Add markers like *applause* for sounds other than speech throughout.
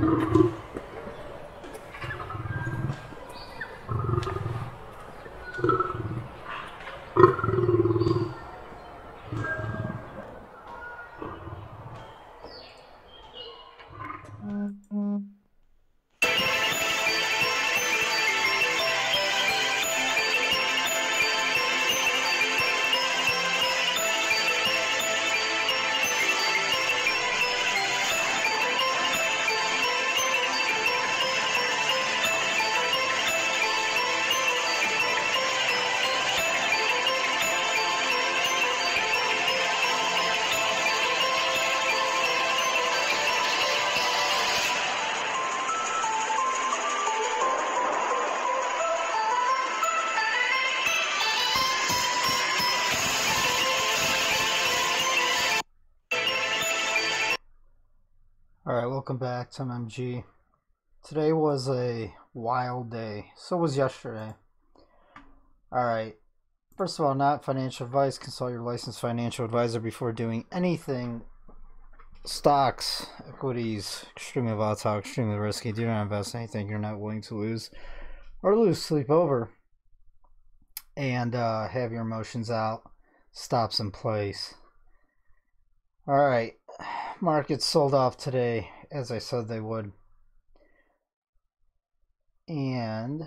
Alright, MMG. Today was a wild day. So was yesterday. Alright. First of all, not financial advice. Consult your licensed financial advisor before doing anything. Stocks, equities, extremely volatile, extremely risky. Do not invest in anything you're not willing to lose or lose. Sleep over. And uh, have your emotions out. Stops in place. Alright markets sold off today, as I said they would. And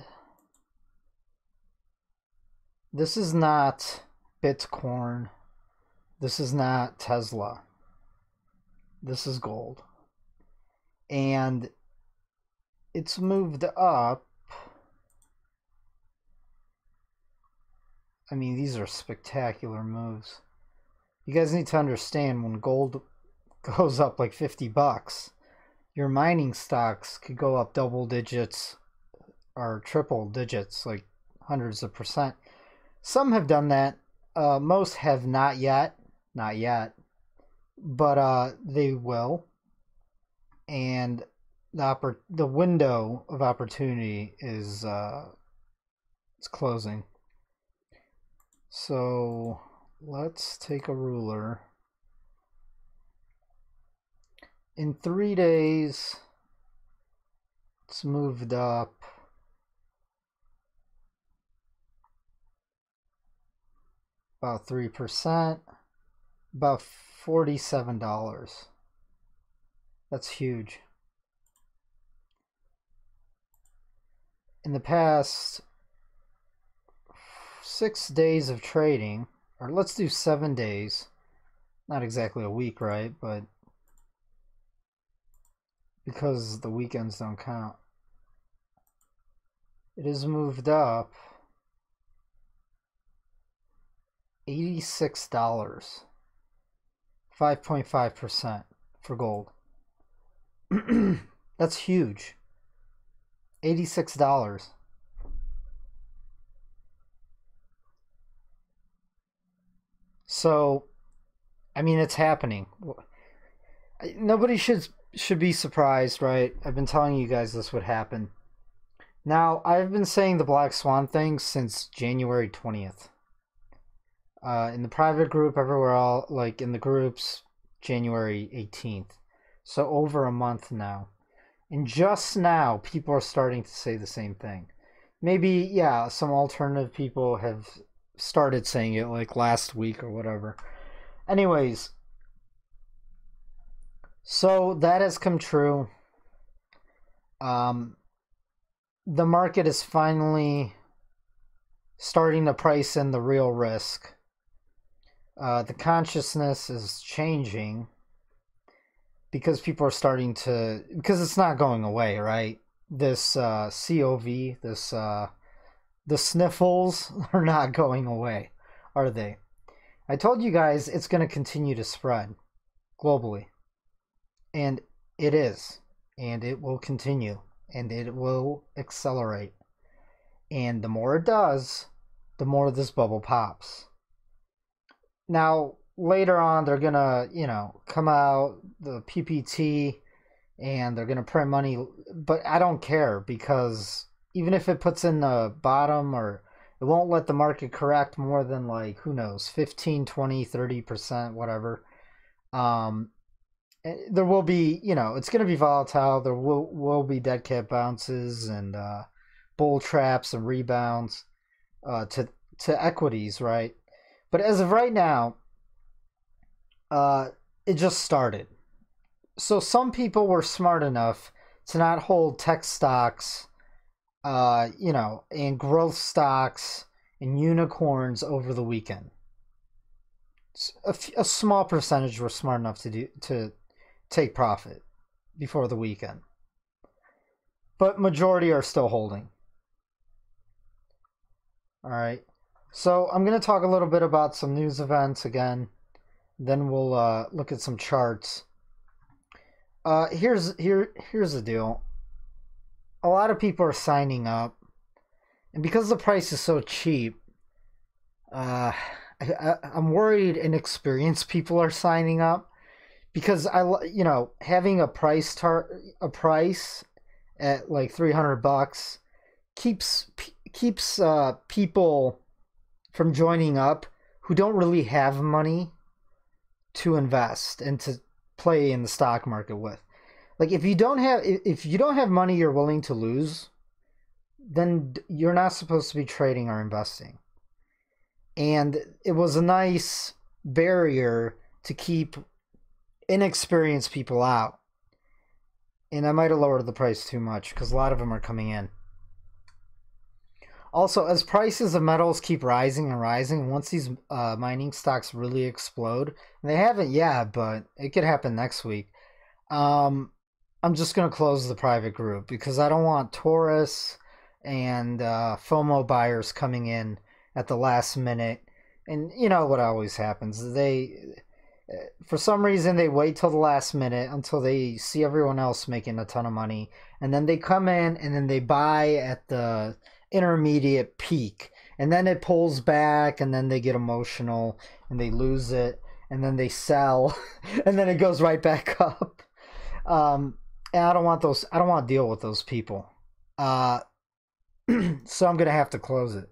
this is not Bitcoin. This is not Tesla. This is gold. And it's moved up. I mean, these are spectacular moves. You guys need to understand when gold *laughs* goes up like 50 bucks, your mining stocks could go up double digits or triple digits, like hundreds of percent. Some have done that. Uh, most have not yet. Not yet. But uh, they will. And the oppor- the window of opportunity is uh, it's closing. So let's take a ruler in three days, it's moved up. About 3%, about $47. That's huge. In the past six days of trading, or let's do seven days, not exactly a week, right? But because the weekends don't count. It has moved up $86, 5.5% for gold. *clears throat* That's huge. $86. So, I mean, it's happening. Nobody should should be surprised, right? I've been telling you guys this would happen. Now, I've been saying the Black Swan thing since January 20th. Uh, in the private group, everywhere all like in the groups, January 18th. So over a month now. And just now, people are starting to say the same thing. Maybe, yeah, some alternative people have started saying it like last week or whatever. Anyways, so that has come true. Um, the market is finally starting to price in the real risk. Uh, the consciousness is changing because people are starting to because it's not going away, right? This uh, COV, this uh, the sniffles *laughs* are not going away, are they? I told you guys it's going to continue to spread globally. And it is. And it will continue. And it will accelerate. And the more it does, the more this bubble pops. Now, later on, they're going to, you know, come out, the PPT, and they're going to print money. But I don't care because even if it puts in the bottom or it won't let the market correct more than like who knows 15 20 30% whatever um there will be, you know, it's going to be volatile. There will will be dead cat bounces and uh, bull traps and rebounds uh, to to equities, right? But as of right now, uh, it just started. So some people were smart enough to not hold tech stocks, uh, you know, and growth stocks and unicorns over the weekend. A, a small percentage were smart enough to do to take profit before the weekend. But majority are still holding. All right. So I'm going to talk a little bit about some news events again. Then we'll uh, look at some charts. Uh, here's here here's the deal. A lot of people are signing up, and because the price is so cheap, uh, I, I'm worried inexperienced people are signing up because I you know having a price tar a price at like 300 bucks keeps keeps uh, people from joining up who don't really have money to invest and to play in the stock market with. Like if you don't have if you don't have money you're willing to lose, then you're not supposed to be trading or investing. And it was a nice barrier to keep inexperienced people out. And I might have lowered the price too much because a lot of them are coming in. Also, as prices of metals keep rising and rising, once these uh, mining stocks really explode, they haven't yet, but it could happen next week. Um, I'm just going to close the private group because I don't want tourists and uh, FOMO buyers coming in at the last minute. And you know what always happens. They for some reason they wait till the last minute until they see everyone else making a ton of money. And then they come in and then they buy at the intermediate peak. And then it pulls back and then they get emotional and they lose it and then they sell *laughs* and then it goes right back *laughs* up. Um, and i don't want those i don't want to deal with those people. Uh, *clears throat* so i'm gonna have to close it.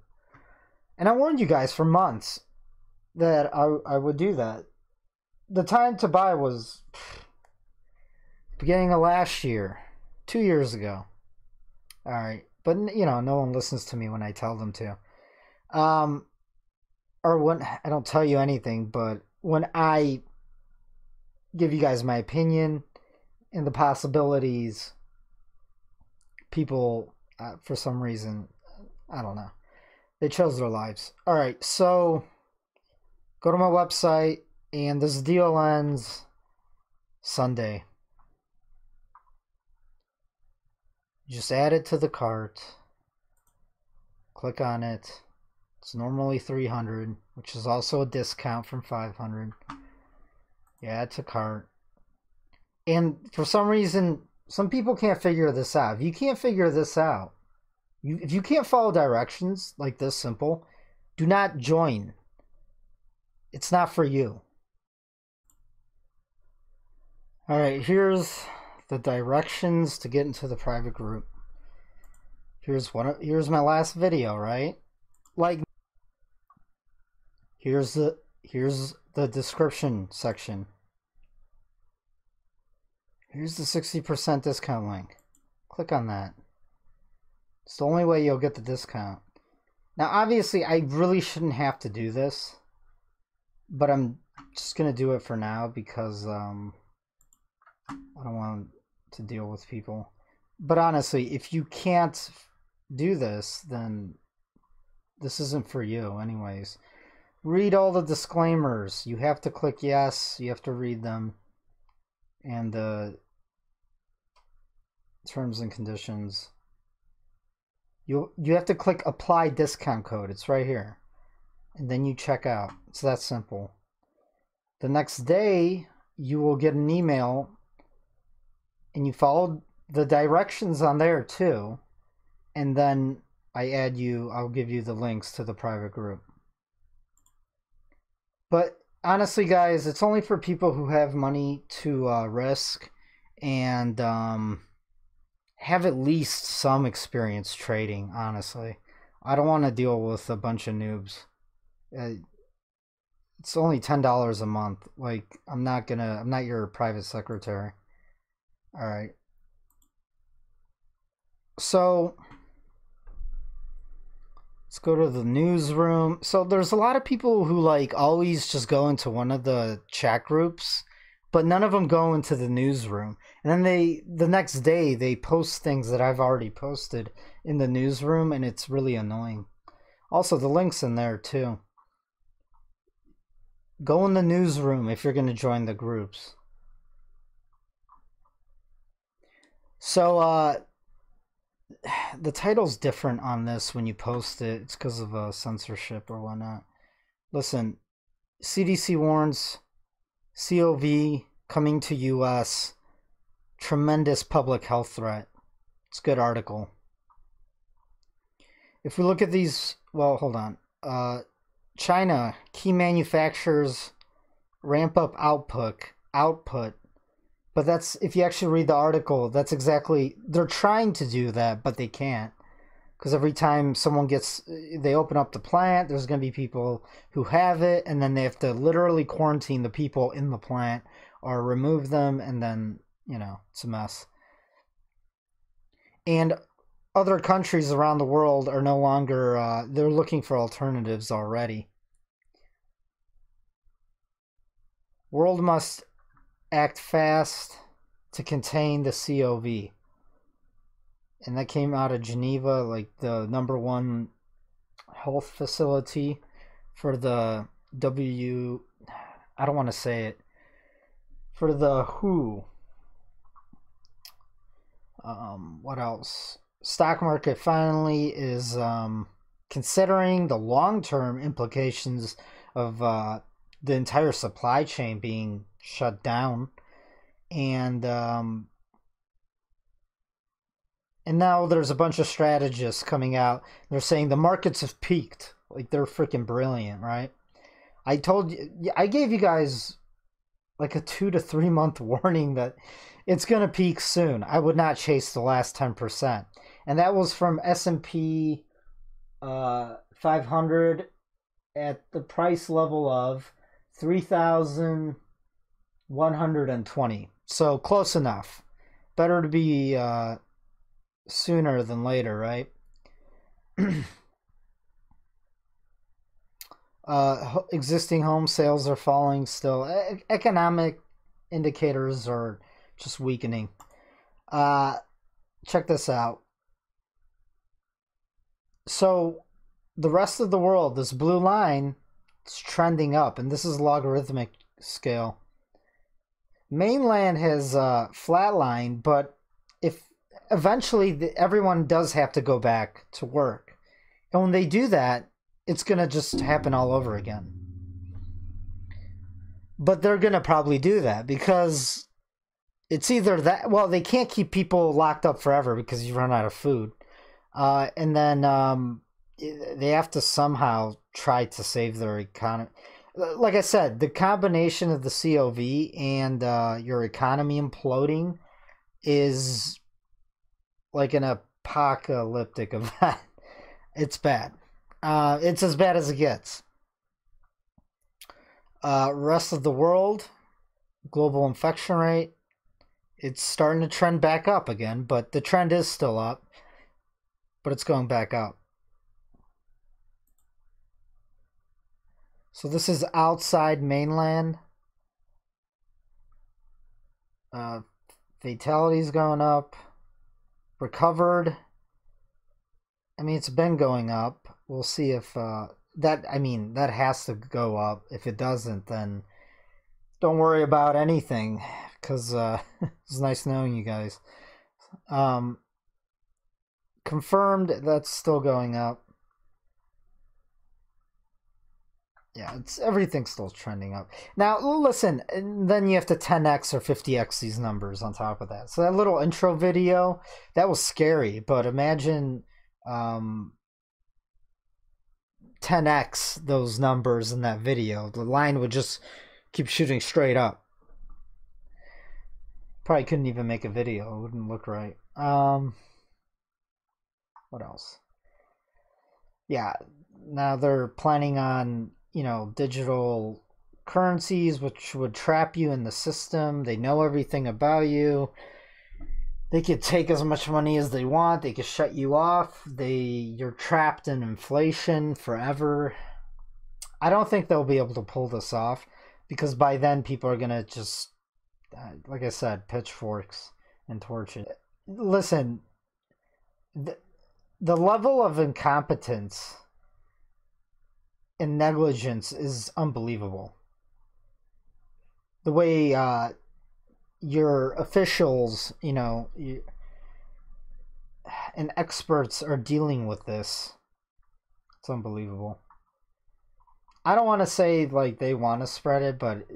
And i warned you guys for months that i, I would do that the time to buy was beginning of last year, two years ago. All right, but you know, no one listens to me when I tell them to. Um, or when I don't tell you anything, but when I give you guys my opinion and the possibilities, people, uh, for some reason, I don't know, they chose their lives. All right, so go to my website and this deal ends Sunday. Just add it to the cart. Click on it. It's normally 300, which is also a discount from 500. Yeah, add to cart. And for some reason, some people can't figure this out. If you can't figure this out, you, if you can't follow directions like this simple, do not join. It's not for you. All right, here's the directions to get into the private group. Here's one. Here's my last video, right? Like, here's the here's the description section. Here's the 60% discount link. Click on that. It's the only way you'll get the discount. Now, obviously, I really shouldn't have to do this, but I'm just gonna do it for now because um, I don't want to deal with people. But honestly, if you can't do this, then this isn't for you, anyways. Read all the disclaimers. You have to click yes, you have to read them. And the terms and conditions. You, you have to click apply discount code. It's right here. And then you check out. It's that simple. The next day, you will get an email and you follow the directions on there too and then i add you i'll give you the links to the private group but honestly guys it's only for people who have money to uh, risk and um, have at least some experience trading honestly i don't want to deal with a bunch of noobs uh, It's only ten dollars a month. Like I'm not gonna. I'm not your private secretary. All right. So let's go to the newsroom. So there's a lot of people who like always just go into one of the chat groups, but none of them go into the newsroom. And then they the next day they post things that I've already posted in the newsroom, and it's really annoying. Also, the link's in there too. Go in the newsroom if you're going to join the groups. So, uh, *sighs* the title's different on this when you post it. It's because of uh, censorship or whatnot. Listen, CDC warns COV coming to US. Tremendous public health threat. It's a good article. If we look at these, well, hold on. Uh, China, key manufacturers ramp up output, output. But that's if you actually read the article, that's exactly they're trying to do that, but they can't. Because every time someone gets, they open up the plant, there's going to be people who have it, and then they have to literally quarantine the people in the plant or remove them, and then, you know, it's a mess. And other countries around the world are no longer uh, they're looking for alternatives already world must act fast to contain the cov and that came out of geneva like the number one health facility for the w i don't want to say it for the who um, what else? Stock market finally is um, considering the long term implications of uh, the entire supply chain being shut down, and um, and now there's a bunch of strategists coming out. They're saying the markets have peaked. Like they're freaking brilliant, right? I told you, I gave you guys like a two to three month *laughs* warning that it's going to peak soon. I would not chase the last 10% and that was from S&P uh, 500 at the price level of 3,120. So close enough. Better to be uh, sooner than later, right? *clears throat* uh, existing home sales are falling still. E- economic indicators are just weakening. Uh, check this out so the rest of the world, this blue line, it's trending up, and this is logarithmic scale. Mainland has uh, flatlined, but if eventually the, everyone does have to go back to work, and when they do that, it's gonna just happen all over again. But they're gonna probably do that because it's either that well they can't keep people locked up forever because you run out of food uh, and then um, they have to somehow try to save their economy. Like I said, the combination of the COV and uh, your economy imploding is like an apocalyptic *laughs* event. it's bad. Uh, it's as bad as it gets. Uh, rest of the world, global infection rate, it's starting to trend back up again, but the trend is still up but it's going back up. So this is outside mainland. Uh, fatalities going up. Recovered. I mean, it's been going up. We'll see if uh, that. I mean, that has to go up. If it doesn't, then don't worry about anything, because uh, *laughs* it's nice knowing you guys. Um, confirmed that's still going up. Yeah, it's everything's still trending up. Now, listen, then you have to 10x or 50x these numbers on top of that. So that little intro video, that was scary, but imagine um 10x those numbers in that video. The line would just keep shooting straight up. Probably couldn't even make a video. It wouldn't look right. Um what else? Yeah, now they're planning on you know digital currencies, which would trap you in the system. They know everything about you. They could take as much money as they want. They could shut you off. They you're trapped in inflation forever. I don't think they'll be able to pull this off because by then people are gonna just, uh, like I said, pitchforks and torches. Listen, the, the level of incompetence and negligence is unbelievable. The way uh, your officials, you know, you, and experts are dealing with this, it's unbelievable. I don't want to say like they want to spread it, but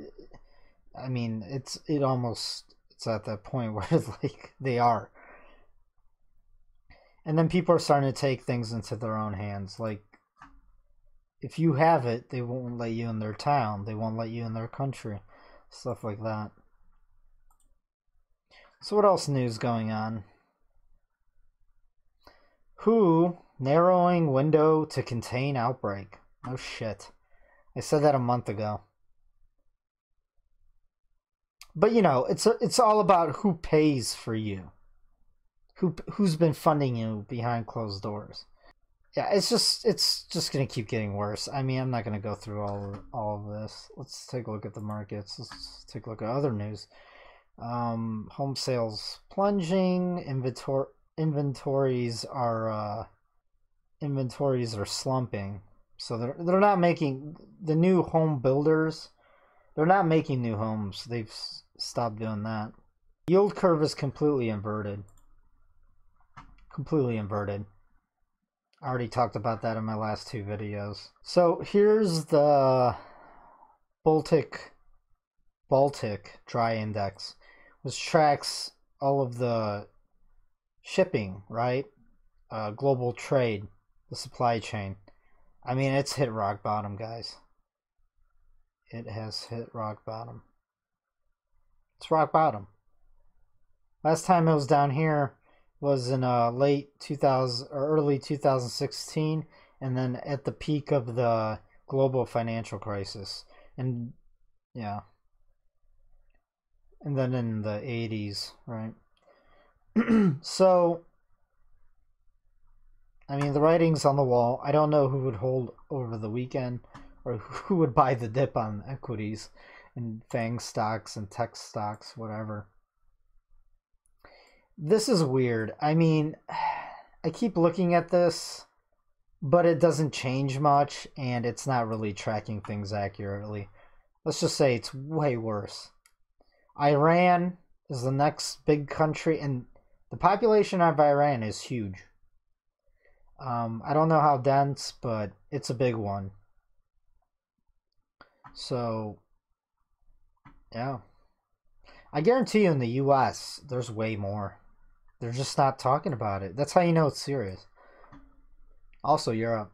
I mean it's it almost it's at that point *laughs* where it's like they are. And then people are starting to take things into their own hands. Like if you have it, they won't let you in their town. They won't let you in their country. Stuff like that. So what else news going on? WHO narrowing window to contain outbreak. Oh shit. I said that a month ago. But you know, it's it's all about who pays for you. Who who's been funding you behind closed doors. Yeah, it's just it's just gonna keep getting worse. I mean, I'm not gonna go through all all of this. Let's take a look at the markets. Let's take a look at other news. Um, home sales plunging. Inventory inventories are uh, inventories are slumping. So they're they're not making the new home builders. They're not making new homes. They've stopped doing that. Yield curve is completely inverted. Completely inverted. I already talked about that in my last two videos. So here's the Baltic Baltic dry index, which tracks all of the shipping, right? Uh, global trade, the supply chain. I mean, it's hit rock bottom, guys. It has hit rock bottom. It's rock bottom. Last time it was down here was in uh, late 2000 or early 2016, and then at the peak of the global financial crisis. And yeah. And then in the 80s, right? *clears throat* so I mean, the writing's on the wall. I don't know who would hold over the weekend or *laughs* who would buy the dip on equities and FANG stocks and tech stocks, whatever. This is weird. I mean, *sighs* I keep looking at this, but it doesn't change much and it's not really tracking things accurately. Let's just say it's way worse. Iran is the next big country, and the population of Iran is huge. Um, I don't know how dense, but it's a big one. So, yeah. I guarantee you in the US, there's way more. They're just not talking about it. That's how you know it's serious. Also, Europe.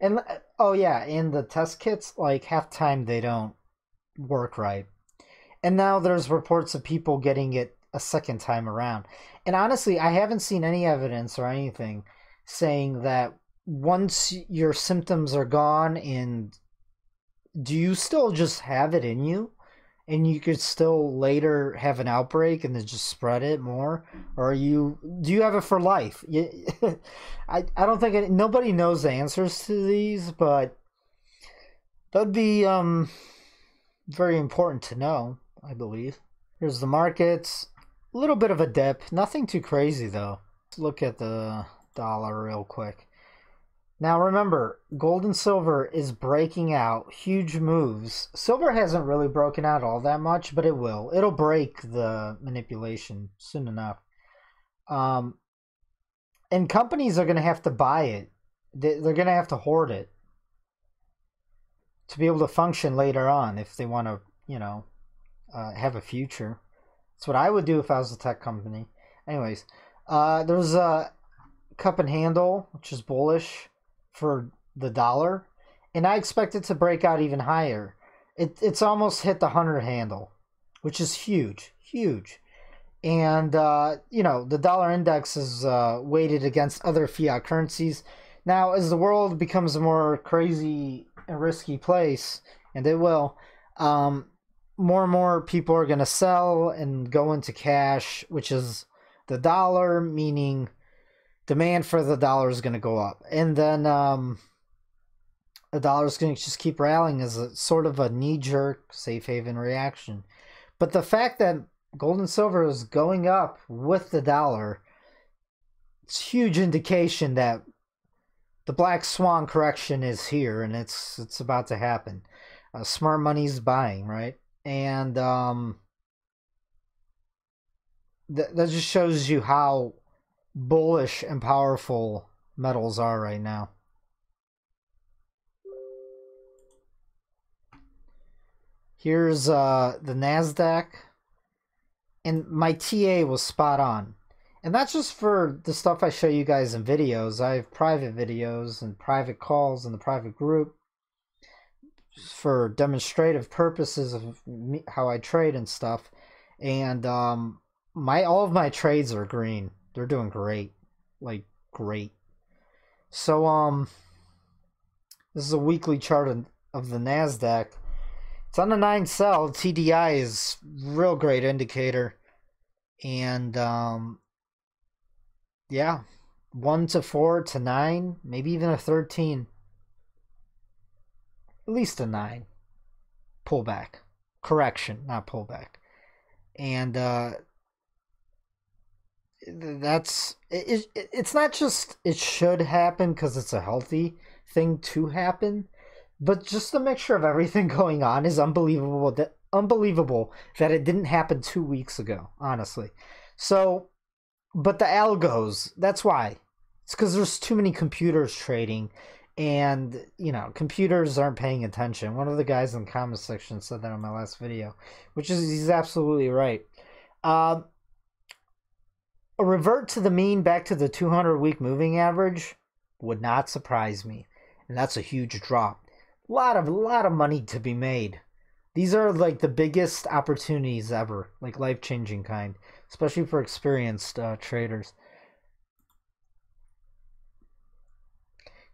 And, uh, oh yeah, in the test kits, like, half time they don't work right. And now there's reports of people getting it a second time around. And honestly, I haven't seen any evidence or anything saying that once your symptoms are gone and do you still just have it in you and you could still later have an outbreak and then just spread it more? Or you do you have it for life? *laughs* I, I don't think it, nobody knows the answers to these but that'd be um very important to know i believe. Here's the markets. A little bit of a dip. Nothing too crazy though. Let's look at the dollar real quick. Now remember, gold and silver is breaking out huge moves. Silver hasn't really broken out all that much, but it will. It'll break the manipulation soon enough. Um, and companies are going to have to buy it. They're going to have to hoard it to be able to function later on if they want to, you know, uh, have a future. That's what I would do if I was a tech company. Anyways, uh, there's a cup and handle, which is bullish for the dollar, and I expect it to break out even higher. It, it's almost hit the 100 handle, which is huge, huge. And, uh, you know, the dollar index is uh, weighted against other fiat currencies. Now, as the world becomes a more crazy and risky place, and it will, um, more and more people are going to sell and go into cash, which is the dollar, meaning demand for the dollar is going to go up. And then um, the dollar is going to just keep rallying as a sort of a knee jerk safe haven reaction. But the fact that gold and silver is going up with the dollar, it's huge indication that the black swan correction is here and it's it's about to happen. Uh, smart money's buying, right? And um, that that just shows you how bullish and powerful metals are right now. Here's uh, the NASDAQ. And my TA was spot on. And that's just for the stuff I show you guys in videos. I have private videos and private calls in the private group for demonstrative purposes of me, how I trade and stuff. And um, my all of my trades are green. They're doing great, like great. So um, this is a weekly chart of, the Nasdaq. It's on the nine sell. TDI is real great indicator, and um, yeah, one to four to nine, maybe even a thirteen. At least a nine. Pullback, correction, not pullback, and uh, that's it, it, It's not just it should happen because it's a healthy thing to happen but just the mixture of everything *laughs* going on is unbelievable. That unbelievable that it didn't happen two weeks ago. Honestly, so but the algos. That's why. It's because there's too many computers trading, and you know computers aren't paying attention. One of the guys in the comment section said that in my last video, which is he's absolutely right. Uh, a revert to the mean back to the 200 week moving average would not surprise me, and that's a huge drop lot of lot of money to be made. These are like the biggest opportunities ever, like life changing kind, especially for experienced uh, traders.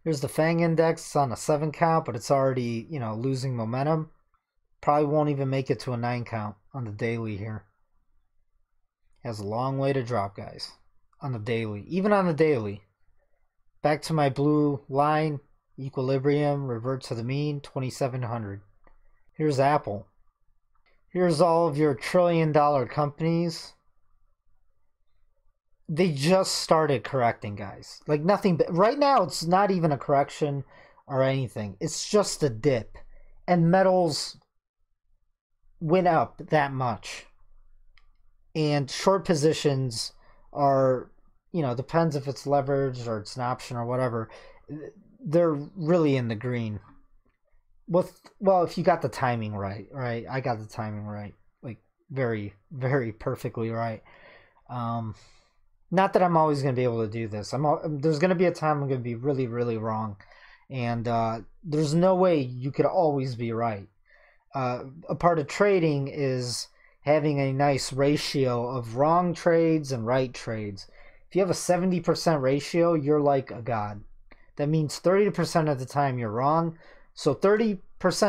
Here's the FANG Index. It's on a seven count, but it's already you know losing momentum. Probably won't even make it to a nine count on the daily here. Has a long way to drop, guys, on the daily. Even on the daily. Back to my blue line, Equilibrium, revert to the mean, 2700. Here's Apple. Here's all of your trillion dollar companies. They just started correcting, guys. Like nothing, but right now it's not even a correction or anything. It's just a dip. And metals went up that much. And short positions are, you know, depends if it's leveraged or it's an option or whatever they're really in the green. With well, if you got the timing right, right? I got the timing right, like very, very perfectly right. Um, not that I'm always going to be able to do this. I'm there's going to be a time I'm going to be really, really wrong, and uh, there's no way you could always be right. Uh, a part of trading is having a nice ratio of wrong trades and right trades. If you have a 70% ratio, you're like a god. That means 30% of the time you're wrong. So 30%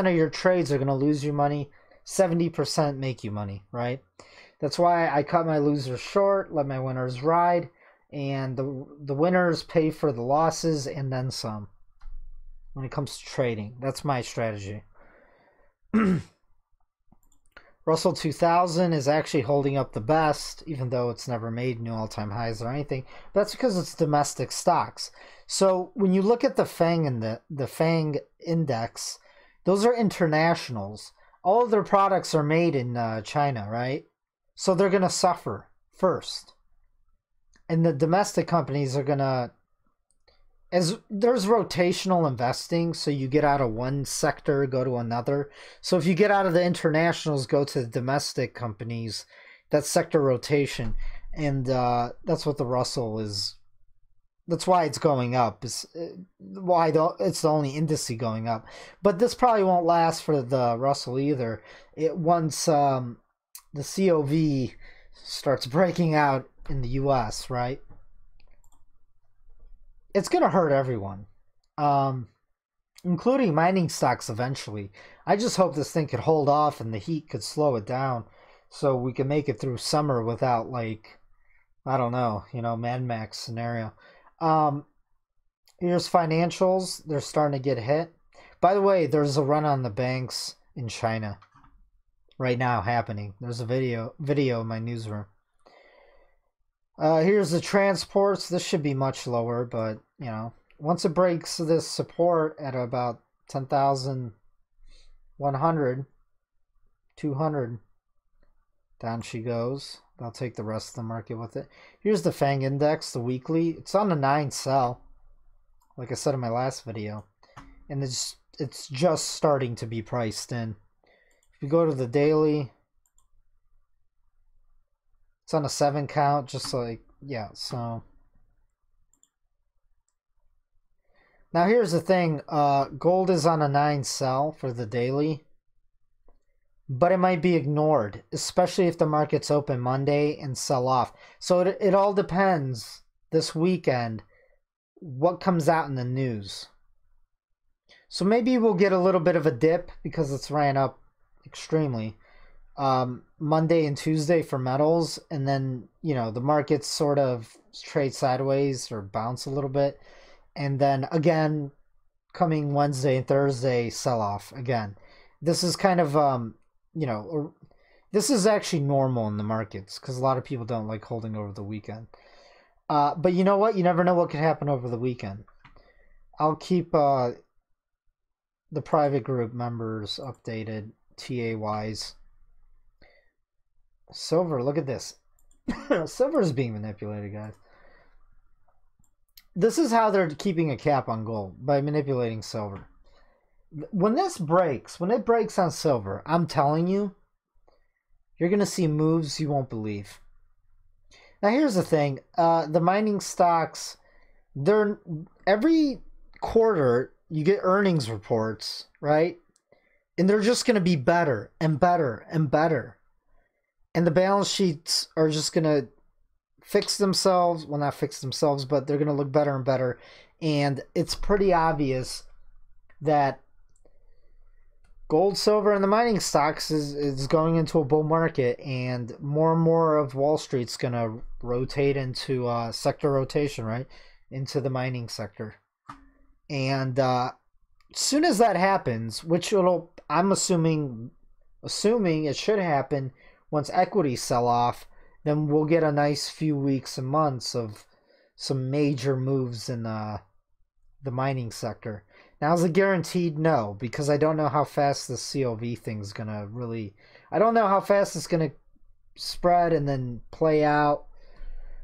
of your trades are going to lose you money, 70% make you money, right? That's why I cut my losers short, let my winners ride, and the the winners pay for the losses and then some. When it comes to trading, that's my strategy. *clears throat* Russell 2000 is actually holding up the best, even though it's never made new all time highs or anything. That's because it's domestic stocks. So when you look at the FANG and the, the FANG index, those are internationals. All of their products are made in uh, China, right? So they're going to suffer first. And the domestic companies are going to as there's rotational investing so you get out of one sector go to another. So if you get out of the internationals go to the domestic companies that's sector rotation. And uh, that's what the russell is that's why it's going up. Is uh, why the, it's the only indice going up. But this probably won't last for the russell either. It once um, the cov starts breaking out in the us right it's gonna hurt everyone. Um, including mining stocks eventually. I just hope this thing could hold off and the heat could slow it down so we can make it through summer without like I don't know, you know, Mad Max scenario. Um here's financials, they're starting to get hit. By the way, there's a run on the banks in China right now happening. There's a video video in my newsroom. Uh, here's the transports. This should be much lower, but you know, once it breaks this support at about 10,100, 200, down she goes. I'll take the rest of the market with it. Here's the FANG index, the weekly. It's on the 9 sell, like I said in my last video. And it's it's just starting to be priced in. If you go to the daily, it's on a 7 count, just like, yeah, so... Now here's the thing, uh, gold is on a 9 sell for the daily, but it might be ignored, especially if the markets open Monday and sell off. So it, it all depends this weekend what comes out in the news. So maybe we'll get a little bit of a dip because it's ran up extremely um, Monday and Tuesday for metals, and then you know the markets sort of trade sideways or bounce a little bit, and then again coming Wednesday and Thursday sell off again. This is kind of um, you know this is actually normal in the markets because a lot of people don't like holding over the weekend. Uh, but you know what? You never know what could happen over the weekend. I'll keep uh, the private group members updated TA wise Silver, look at this. *laughs* Silver is being manipulated, guys. This is how they're keeping a cap on gold by manipulating silver. When this breaks, when it breaks on silver, I'm telling you, you're going to see moves you won't believe. Now, here's the thing uh, the mining stocks, they're every quarter you get earnings reports, right? And they're just going to be better and better and better and the balance sheets are just going to fix themselves well not fix themselves but they're going to look better and better. And it's pretty obvious that gold silver and the mining stocks is, is going into a bull market and more and more of wall street's going to rotate into uh, sector rotation right? Into the mining sector. And uh, soon as that happens which it'll i'm assuming assuming it should happen once equities sell off, then we'll get a nice few weeks and months of some major moves in the the mining sector. Now is a guaranteed no because I don't know how fast the COV thing's gonna really. I don't know how fast it's gonna spread and then play out.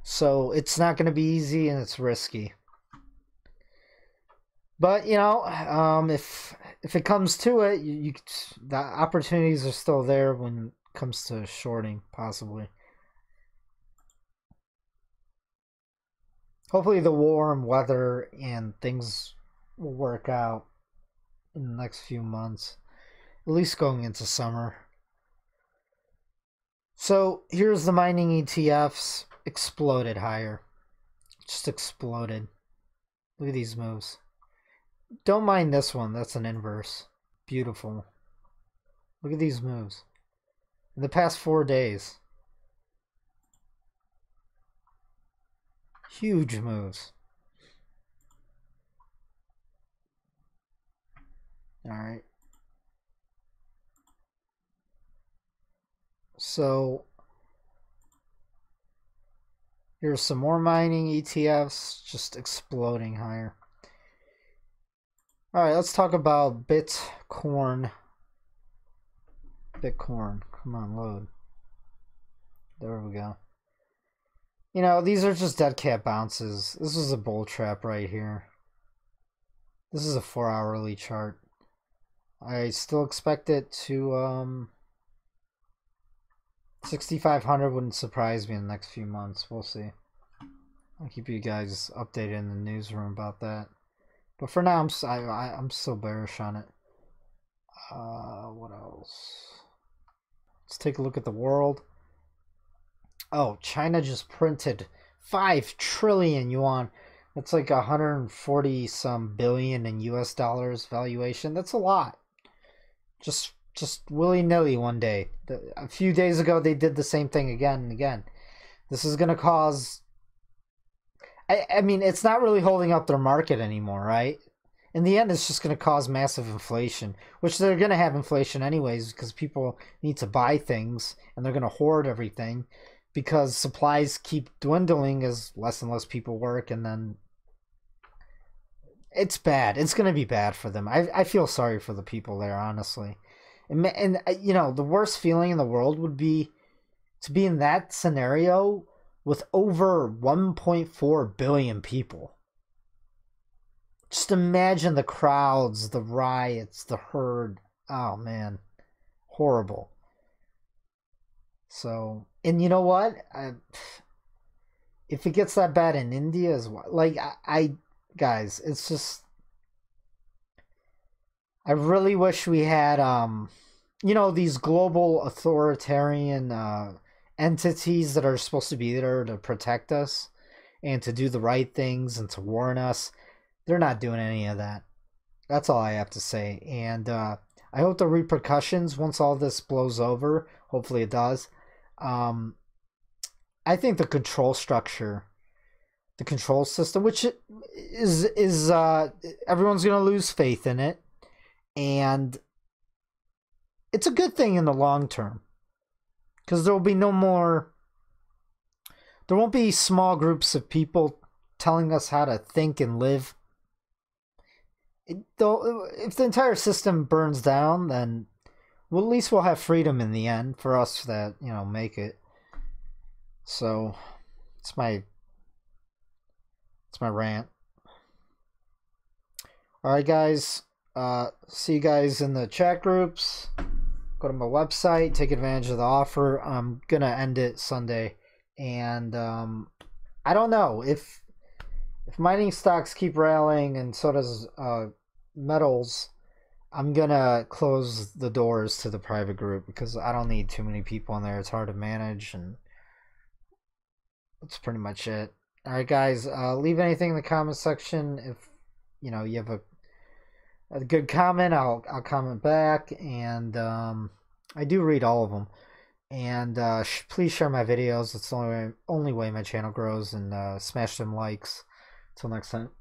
So it's not gonna be easy and it's risky. But you know, um, if if it comes to it, you, you the opportunities are still there when comes to shorting, possibly. Hopefully, the warm weather and things will work out in the next few months, at least going into summer. So, here's the mining ETFs exploded higher. Just exploded. Look at these moves. Don't mind this one, that's an inverse. Beautiful. Look at these moves in the past four days. Huge moves. Alright. So, here's some more mining ETFs just exploding higher. Alright, let's talk about Bitcoin. Bitcoin. Come on, load. There we go. You know, these are just dead cat bounces. This is a bull trap right here. This is a four hourly chart. I still expect it to, um, 6,500 wouldn't surprise me in the next few months. We'll see. I'll keep you guys updated in the newsroom about that. But for now, I'm, I, I, I'm still bearish on it. Uh, what else? Let's take a look at the world. Oh, China just printed 5 trillion yuan. That's like 140 some billion in US dollars valuation. That's a lot. Just just willy nilly one day. A few days ago, they did the same thing again and again. This is going to cause. I, I mean, it's not really holding up their market anymore, right? In the end, it's just going to cause massive inflation, which they're going to have inflation anyways because people need to buy things and they're going to hoard everything because supplies keep dwindling as less and less people work and then it's bad. It's going to be bad for them. I, I feel sorry for the people there, honestly. And, and uh, you know, the worst feeling in the world would be to be in that scenario with over 1.4 billion people. Just imagine the crowds, the riots, the herd. Oh man, horrible. So, and you know what? I, if it gets that bad in India as well, like I, I guys, it's just I really wish we had um you know these global authoritarian uh entities that are supposed to be there to protect us and to do the right things and to warn us. They're not doing any of that. That's all I have to say. And uh, I hope the repercussions, once all this blows over, hopefully it does, um, I think the control structure, the control system, which is is uh, everyone's gonna lose faith in it, and it's a good thing in the long term because there will be no more there won't be small groups of people telling us how to think and live if the entire system burns down then well at least we'll have freedom in the end for us that you know make it. So it's my it's my rant. All right guys uh see you guys in the chat groups. Go to my website, take advantage of the offer. I'm gonna end it Sunday, and um, I don't know if if mining stocks keep rallying and so does uh, metals. I'm gonna close the doors to the private group because I don't need too many people in there. It's hard to manage, and that's pretty much it. All right, guys. Uh, leave anything in the comment section if you know you have a a good comment, I'll I'll comment back, and um, I do read all of them. And uh, sh- please share my videos. It's the only way, only way my channel grows. And uh, smash them likes. Until next time.